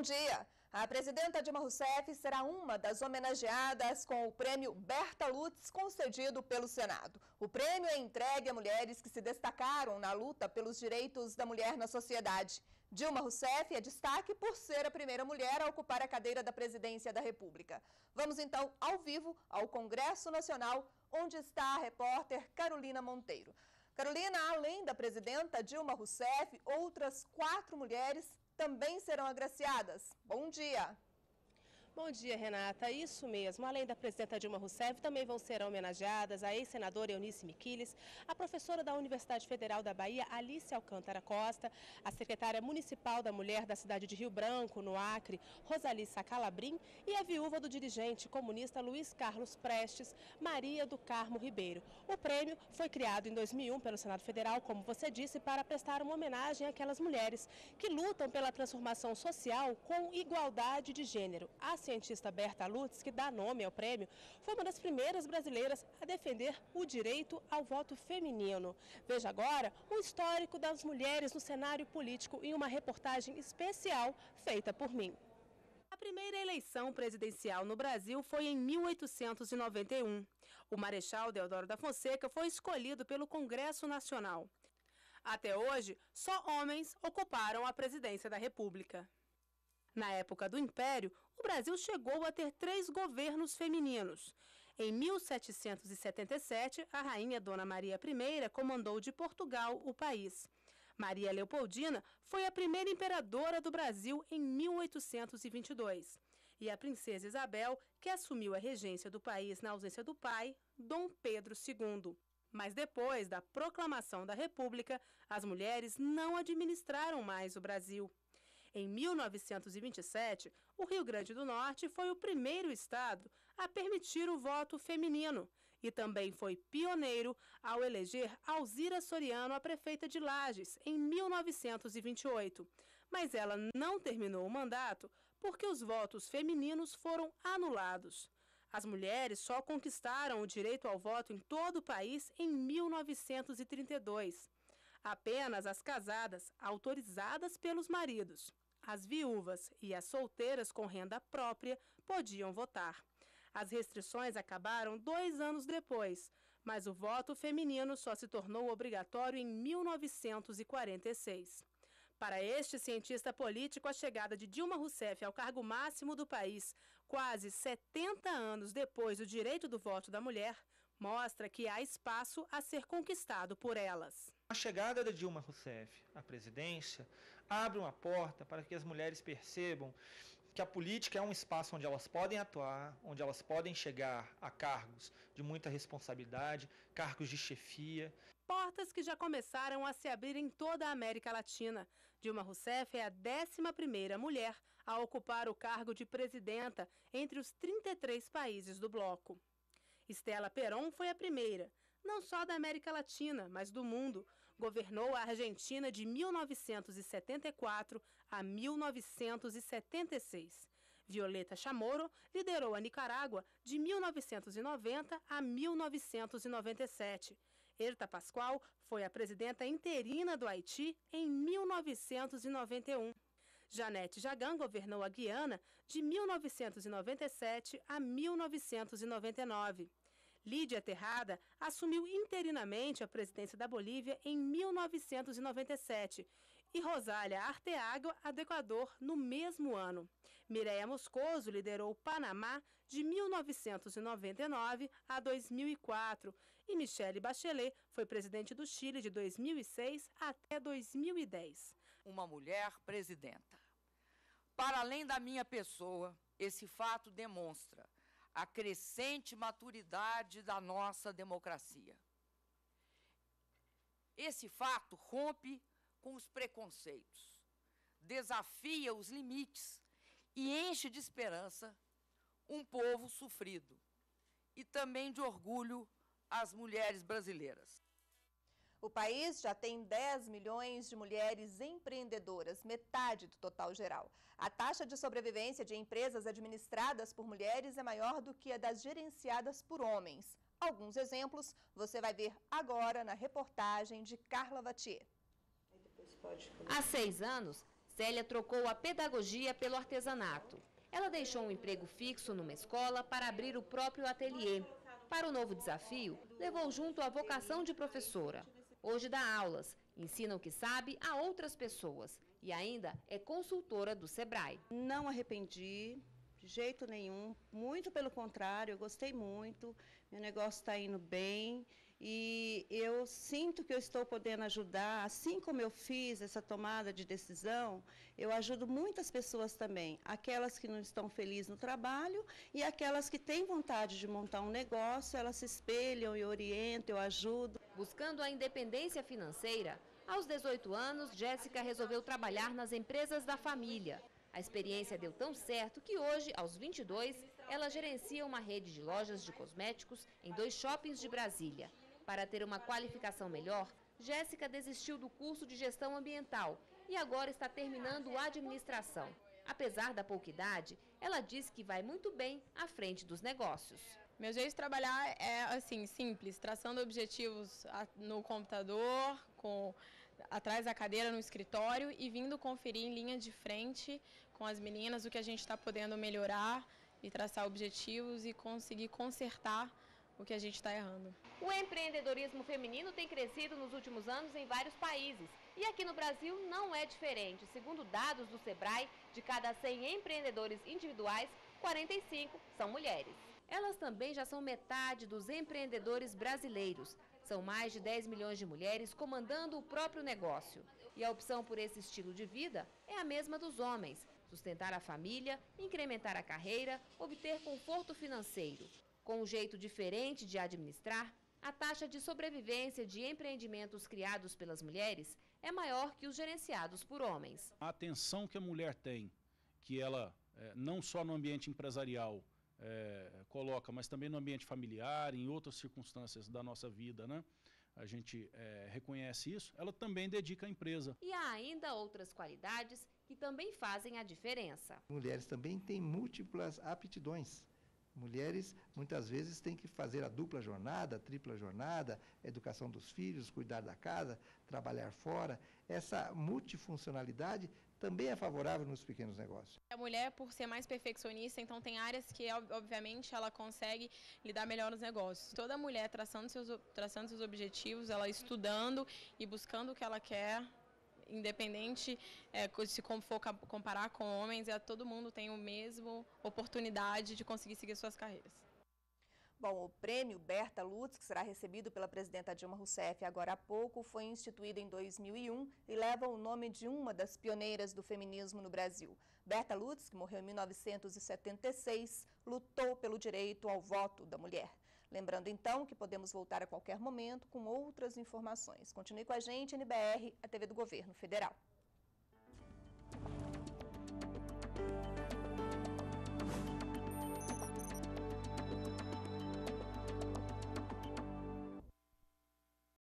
Bom dia. A presidenta Dilma Rousseff será uma das homenageadas com o prêmio Berta Lutz concedido pelo Senado. O prêmio é entregue a mulheres que se destacaram na luta pelos direitos da mulher na sociedade. Dilma Rousseff é destaque por ser a primeira mulher a ocupar a cadeira da presidência da República. Vamos então ao vivo ao Congresso Nacional, onde está a repórter Carolina Monteiro. Carolina, além da presidenta Dilma Rousseff, outras quatro mulheres também serão agraciadas. Bom dia! Bom dia, Renata. Isso mesmo. Além da presidenta Dilma Rousseff, também vão ser homenageadas a ex-senadora Eunice Miquiles, a professora da Universidade Federal da Bahia, Alice Alcântara Costa, a secretária municipal da Mulher da cidade de Rio Branco, no Acre, Rosalissa Calabrim, e a viúva do dirigente comunista Luiz Carlos Prestes, Maria do Carmo Ribeiro. O prêmio foi criado em 2001 pelo Senado Federal, como você disse, para prestar uma homenagem àquelas mulheres que lutam pela transformação social com igualdade de gênero. A cientista Berta Lutz, que dá nome ao prêmio, foi uma das primeiras brasileiras a defender o direito ao voto feminino. Veja agora um histórico das mulheres no cenário político em uma reportagem especial feita por mim. A primeira eleição presidencial no Brasil foi em 1891. O Marechal Deodoro da Fonseca foi escolhido pelo Congresso Nacional. Até hoje, só homens ocuparam a presidência da República. Na época do Império, o Brasil chegou a ter três governos femininos. Em 1777, a rainha Dona Maria I comandou de Portugal o país. Maria Leopoldina foi a primeira imperadora do Brasil em 1822. E a princesa Isabel, que assumiu a regência do país na ausência do pai, Dom Pedro II. Mas depois da proclamação da República, as mulheres não administraram mais o Brasil. Em 1927, o Rio Grande do Norte foi o primeiro estado a permitir o voto feminino e também foi pioneiro ao eleger Alzira Soriano a prefeita de Lages em 1928. Mas ela não terminou o mandato porque os votos femininos foram anulados. As mulheres só conquistaram o direito ao voto em todo o país em 1932. Apenas as casadas, autorizadas pelos maridos. As viúvas e as solteiras com renda própria podiam votar. As restrições acabaram dois anos depois, mas o voto feminino só se tornou obrigatório em 1946. Para este cientista político, a chegada de Dilma Rousseff ao cargo máximo do país, quase 70 anos depois do direito do voto da mulher, mostra que há espaço a ser conquistado por elas. A chegada da Dilma Rousseff à presidência abre uma porta para que as mulheres percebam que a política é um espaço onde elas podem atuar, onde elas podem chegar a cargos de muita responsabilidade, cargos de chefia. Portas que já começaram a se abrir em toda a América Latina. Dilma Rousseff é a 11ª mulher a ocupar o cargo de presidenta entre os 33 países do bloco. Estela Peron foi a primeira, não só da América Latina, mas do mundo. Governou a Argentina de 1974 a 1976. Violeta Chamorro liderou a Nicarágua de 1990 a 1997. Erta Pascoal foi a presidenta interina do Haiti em 1991. Janete Jagan governou a Guiana de 1997 a 1999. Lídia Terrada assumiu interinamente a presidência da Bolívia em 1997 e Rosália Arteaga a do Equador no mesmo ano. Mireia Moscoso liderou o Panamá de 1999 a 2004 e Michele Bachelet foi presidente do Chile de 2006 até 2010. Uma mulher presidenta. Para além da minha pessoa, esse fato demonstra a crescente maturidade da nossa democracia. Esse fato rompe com os preconceitos, desafia os limites e enche de esperança um povo sofrido e também de orgulho as mulheres brasileiras. O país já tem 10 milhões de mulheres empreendedoras, metade do total geral. A taxa de sobrevivência de empresas administradas por mulheres é maior do que a das gerenciadas por homens. Alguns exemplos você vai ver agora na reportagem de Carla Vatier. Há seis anos, Célia trocou a pedagogia pelo artesanato. Ela deixou um emprego fixo numa escola para abrir o próprio ateliê. Para o novo desafio, levou junto a vocação de professora. Hoje dá aulas, ensina o que sabe a outras pessoas. E ainda é consultora do Sebrae. Não arrependi, de jeito nenhum, muito pelo contrário, eu gostei muito, meu negócio está indo bem e eu sinto que eu estou podendo ajudar, assim como eu fiz essa tomada de decisão, eu ajudo muitas pessoas também, aquelas que não estão felizes no trabalho e aquelas que têm vontade de montar um negócio, elas se espelham e orientam, eu ajudo. Buscando a independência financeira, aos 18 anos, Jéssica resolveu trabalhar nas empresas da família. A experiência deu tão certo que hoje, aos 22, ela gerencia uma rede de lojas de cosméticos em dois shoppings de Brasília. Para ter uma qualificação melhor, Jéssica desistiu do curso de gestão ambiental e agora está terminando administração. Apesar da pouca idade, ela diz que vai muito bem à frente dos negócios. Meu jeito de trabalhar é assim, simples, traçando objetivos no computador, com atrás da cadeira no escritório e vindo conferir em linha de frente com as meninas o que a gente está podendo melhorar e traçar objetivos e conseguir consertar o que a gente está errando. O empreendedorismo feminino tem crescido nos últimos anos em vários países. E aqui no Brasil não é diferente. Segundo dados do Sebrae, de cada 100 empreendedores individuais, 45 são mulheres. Elas também já são metade dos empreendedores brasileiros. São mais de 10 milhões de mulheres comandando o próprio negócio. E a opção por esse estilo de vida é a mesma dos homens: sustentar a família, incrementar a carreira, obter conforto financeiro. Com um jeito diferente de administrar, a taxa de sobrevivência de empreendimentos criados pelas mulheres é maior que os gerenciados por homens. A atenção que a mulher tem, que ela, é, não só no ambiente empresarial, é, coloca, mas também no ambiente familiar, em outras circunstâncias da nossa vida, né? A gente é, reconhece isso, ela também dedica à empresa. E há ainda outras qualidades que também fazem a diferença. Mulheres também têm múltiplas aptidões. Mulheres muitas vezes têm que fazer a dupla jornada, a tripla jornada, educação dos filhos, cuidar da casa, trabalhar fora. Essa multifuncionalidade também é favorável nos pequenos negócios. A mulher, por ser mais perfeccionista, então tem áreas que, obviamente, ela consegue lidar melhor nos negócios. Toda mulher traçando seus, traçando seus objetivos, ela estudando e buscando o que ela quer, independente é, se for comparar com homens, é, todo mundo tem a mesma oportunidade de conseguir seguir suas carreiras. Bom, o prêmio Berta Lutz, que será recebido pela presidenta Dilma Rousseff agora há pouco, foi instituído em 2001 e leva o nome de uma das pioneiras do feminismo no Brasil. Berta Lutz, que morreu em 1976, lutou pelo direito ao voto da mulher. Lembrando então que podemos voltar a qualquer momento com outras informações. Continue com a gente, NBR, a TV do Governo Federal.